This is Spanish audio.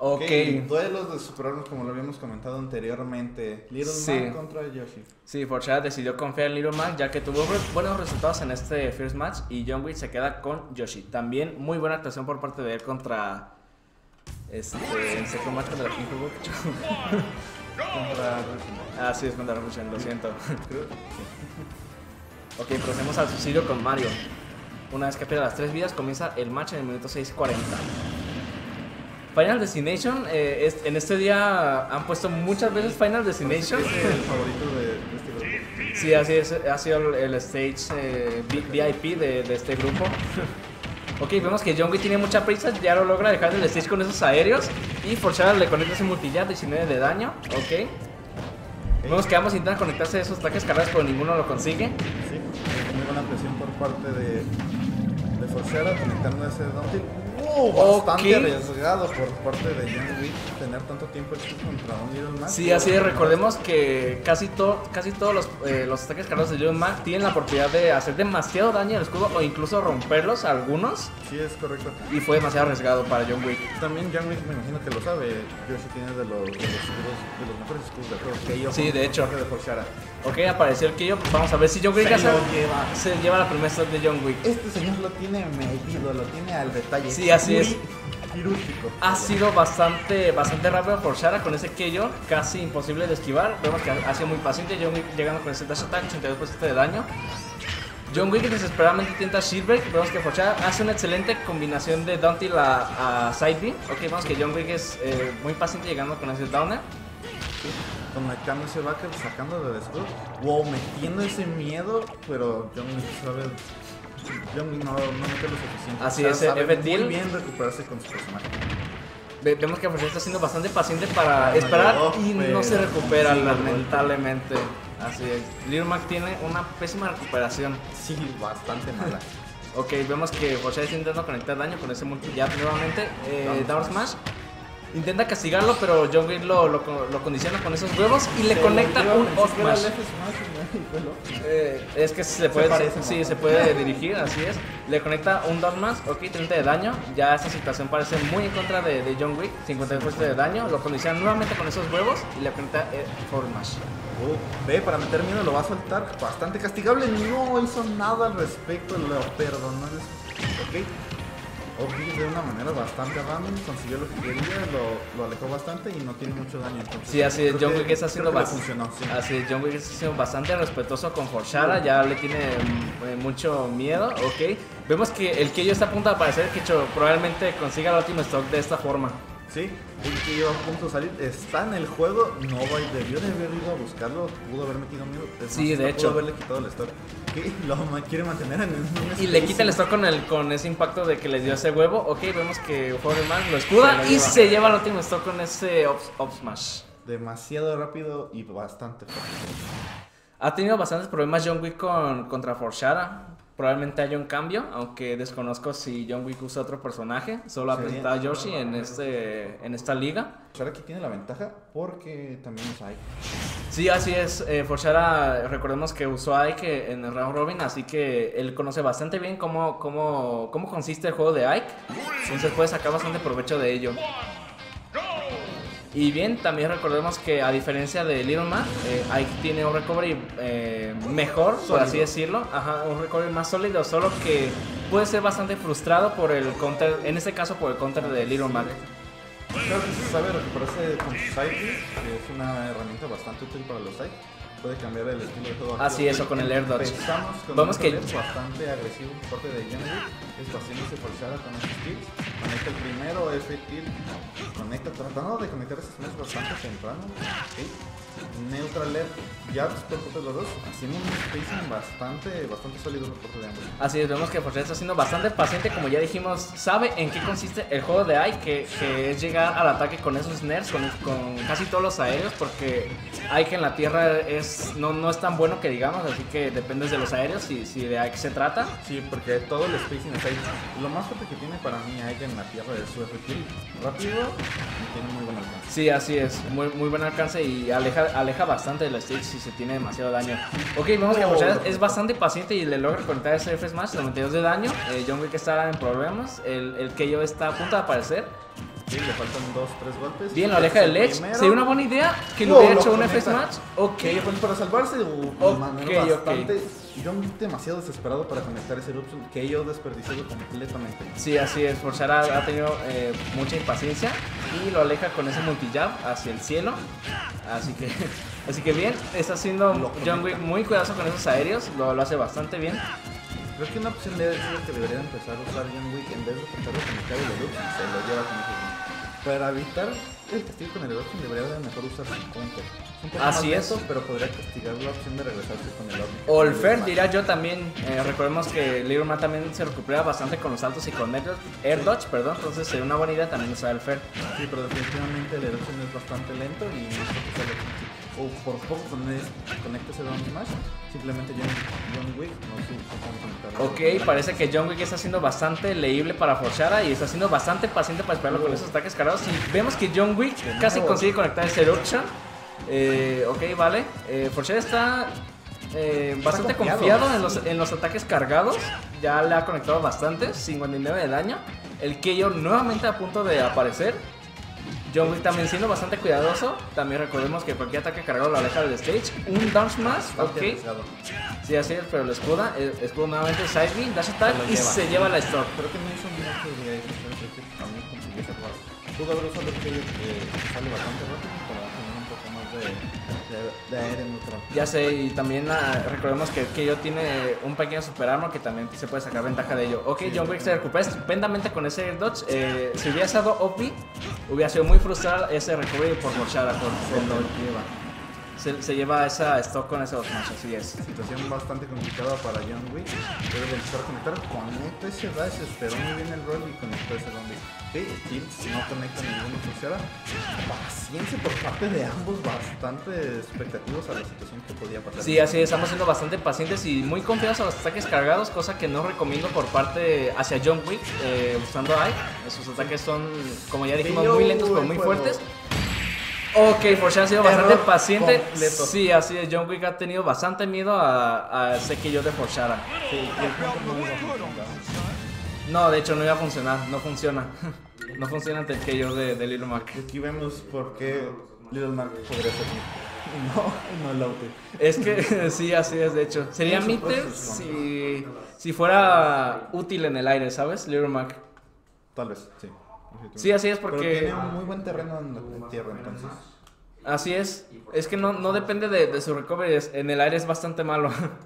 Ok. Duelos de superarnos como lo habíamos comentado anteriormente. Little Sí. Mac contra Yoshi. Sí, Forchara decidió confiar en Little Mac ya que tuvo buenos resultados en este first match y John Wick se queda con Yoshi. También muy buena actuación por parte de él contra este el second match contra Book. Contra Ah, sí, es contra Rushen, lo siento. Ok, procedemos al suicidio con Mario. Una vez que pierde las tres vidas, comienza el match en el minuto 6.40. Final Destination, eh, es- en este día han puesto muchas veces Final Destination. Es el favorito de, de este grupo. Sí, así es, ha sido el, el stage eh, vi- VIP de, de este grupo. Ok, vemos que John Wick tiene mucha prisa, ya lo logra dejar del stage con esos aéreos. Y Forchara le conecta ese multillar, 19 de daño. Ok. Vemos que ambos intentan conectarse a esos ataques cargados, pero ninguno lo consigue. Sí, muy buena presión por parte de, de Forcera conectando ese downtilt. ¡Wow! Bastante arriesgado por parte de John Wick tener tanto tiempo hecho contra un Little Mac. Sí, así es. Recordemos que casi, to- casi todos los, eh, los ataques cargados de John Mac tienen la propiedad de hacer demasiado daño al escudo o incluso romperlos algunos. Sí, es correcto. Y fue demasiado arriesgado para John Wick. También John Wick me imagino que lo sabe. Yoshi tiene de los, de los escudos, de los mejores escudos del juego. Que yo Sí, de hecho. de. Ok, apareció el Keyo. Vamos a ver si John Wick Se lleva. se lleva la primera de John Wick. Este señor lo tiene medido, lo tiene al detalle. Sí, así Muy es. Quirúrgico. Ha sido bastante, bastante rápido por Shara con ese Keyo, casi imposible de esquivar. Vemos que ha ha sido muy paciente. John Wick llegando con ese dash attack, 82% de daño. John Wick desesperadamente intenta shield break. Vemos que Forchara hace una excelente combinación de down tilt a, a side B. Ok, vemos que John Wick es eh, muy paciente llegando con ese downer. Conectando ese backer, sacando del escudo. Wow, metiendo ese miedo, pero John Wick sabe. Wick no, no mete lo suficiente. Así es, muy Tilt. bien recuperarse con su personaje. Ve- Vemos que Forchara está siendo bastante paciente para esperar llegó, y no se recupera, sí, lamentablemente. Así es. Little Mac tiene una pésima recuperación. Sí, bastante mala. Ok, vemos que Forchara está intentando conectar daño con ese multi jab nuevamente. Eh, down smash. Intenta castigarlo, pero John Wick lo, lo, lo condiciona con esos huevos y le Se conecta un pensé off que era el smash. F smash, y fue lo- Eh, es que se puede, parece, sí, se puede dirigir, así es. Le conecta un down smash, ok, 30 de daño. Ya esta situación parece muy en contra de, de John Wick, 52% de daño. Lo condiciona nuevamente con esos huevos y le conecta el forward smash. Uh, ve, para meter miedo lo va a soltar. Bastante castigable. No hizo nada al respecto. Lo perdonó. Ok. Ok, de una manera bastante random. Consiguió lo que quería. Lo, lo alejó bastante y no tiene mucho daño. Entonces, Sí, así es, John Wick está haciendo creo que le bas- funcionó. Sí. Así es, John Wick está siendo bastante respetuoso con Forshara, ya le tiene eh, mucho miedo, ok. Vemos que el Keyo está a punto de aparecer, que probablemente consiga el último stock de esta forma. Sí, el que iba a punto de salir está en el juego. No va, debió de haber ido a buscarlo. Pudo haber metido miedo. Es Sí, más, de hecho. Pudo haberle quitado el stock. ¿Qué? Lo quiere mantener en un Y le quita el stock con, el, con ese impacto de que le dio ese huevo, ok, vemos que Foreman lo escuda Se lo y se lleva el último stock con ese up, smash. Demasiado rápido y bastante fuerte. Ha tenido bastantes problemas John Wick con, contra Forshara. Probablemente haya un cambio, aunque desconozco si John Wick usa otro personaje. Solo ha Sería- presentado a Yoshi en, este, en esta liga. Sharky tiene la ventaja porque también es Ike. Sí, así es. Eh, Forshara, recordemos que usó a Ike en el round robin, así que él conoce bastante bien cómo, cómo, cómo consiste el juego de Ike. Entonces puede sacar bastante provecho de ello. Y bien, también recordemos que a diferencia de Little Man, eh, Ike tiene un recovery eh, mejor, por Sólido. así decirlo. Ajá, un recovery más sólido, solo que puede ser bastante frustrado por el counter, en este caso por el counter de Little Mac. Creo que se sabe recuperarse con su sidekick, que es una herramienta bastante útil para los. Puede cambiar el estilo de juego. Así es, o con el air dodge. Empezamos con Vamos que- air bastante agresivo por parte de John Wick, estaciándose forzada con esos kills. Conecta el primero, F tilt, conecta, tratando de conectar esos smash bastante temprano. Ok. Neutral left, jabs por parte de los dos, haciendo un spacing bastante, bastante sólido por parte de ambos. Así es, vemos que Fortnite está siendo bastante paciente, como ya dijimos, sabe en qué consiste el juego de Ike, que, que es llegar al ataque con esos snares, con, con casi todos los aéreos, porque Ike en la tierra es no, no es tan bueno que digamos, así que dependes de los aéreos si, si de Ike se trata. Sí, porque todo el spacing está ahí. Lo más fuerte que tiene para mí Ike en la tierra es su F-Kill. Rápido y tiene muy buen alcance. Sí, así es, muy, muy buen alcance y aleja, aleja bastante de la stage si se tiene demasiado daño. Ok, vemos que Oh. Es bastante paciente y le logra conectar ese F Smash, 92 de daño. Eh, John Wick está en problemas, el, el KO está a punto de aparecer. Sí, le faltan dos, tres golpes. Bien, lo aleja del Edge. Primero- Sería una buena idea que lo No, hubiera hecho un. F Smash. Ok. Pues para salvarse de Ok, bastante. Wick demasiado desesperado para conectar ese eruption que yo desperdiciado completamente. Sí, así es. Forzara ha tenido eh, mucha impaciencia y lo aleja con ese multijab hacia el cielo. Así que, así que bien, está haciendo John Wick muy cuidadoso con esos aéreos. Lo, lo hace bastante bien. Creo que una opción de es que debería empezar a usar John Wick en vez de de conectar el eruption, se lo lleva con ese Para evitar el castigo con el eruption debería de mejor usar su counter. Así es. pero podría castigar la opción de regresarse con el Omni. O el Fer, diría yo también. eh, recordemos que Little Man también se recupera bastante con los saltos y con Air Dodge, Air Dodge, perdón. Entonces sería una buena idea también usar el Fer. Sí, pero definitivamente el eruption es bastante lento y o por poco conecta ese down smash, simplemente John, John Wick no supo conectarlo. Ok, parece que John Wick está siendo bastante leíble para Forchara y está siendo bastante paciente para esperarlo con esos ataques cargados. Y vemos que John Wick casi nuevo. consigue conectar ese Eruption. Eh, ok, vale. Eh, Forchara está eh, bastante confiado, confiado, en, los, en los ataques cargados. Ya le ha conectado bastante, 59 de daño. El Keio nuevamente a punto de aparecer. John Wick también siendo bastante cuidadoso. También recordemos que cualquier ataque cargado lo aleja del stage. Un smash, Bastante ok. Sí, así es, pero lo escuda, eh, escudo nuevamente side B, dash attack Se y lleva. se lleva la stop. Creo que no hizo mucho de eso, creo que salvar. Pudo haber usado el que eh, sale bastante rápido para de, de, de aire neutral. Ya sé, y también ah, recordemos que, que yo tiene un pequeño super armor que también se puede sacar ventaja de ello. Ok, John Wick se recupera estupendamente con ese air dodge. Eh, si hubiera estado OP, hubiera sido muy frustrado ese recovery por. Por, Se lo lleva. Se, se lleva esa stock con ese dos match, así es. Situación bastante complicada para John Wick. Debe de empezar a conectar. Conecta ese dash, esperó muy bien el roll y conectó ese zombie. Sí, Kills no conecta ninguno funciona. Paciencia por parte de ambos, bastante expectativos a la situación que podía pasar. Sí, así es, estamos siendo bastante pacientes y muy confiados a los ataques cargados, cosa que no recomiendo por parte hacia John Wick eh, usando AI. Sus ataques son, como ya dijimos, muy lentos pero muy fuertes. Ok, Forshare ha sido bastante Error paciente. completo. Sí, así es. John Wick ha tenido bastante miedo a, a ese que yo de Forshara. Sí, no de hecho no iba a funcionar, no funciona. No funciona ante el que yo de, de Lilo Mac. Aquí vemos por qué Little Mac podría ser no, y no el outer. Es que sí, así es, de hecho. Sería proceso, si, si fuera útil en el aire, ¿sabes? Little Mac. Tal vez, sí. Sí, así es Pero porque... tiene un muy buen terreno en, en tierra, entonces. Así es. Es que no, no depende de, de su recovery. es- En el aire es bastante malo.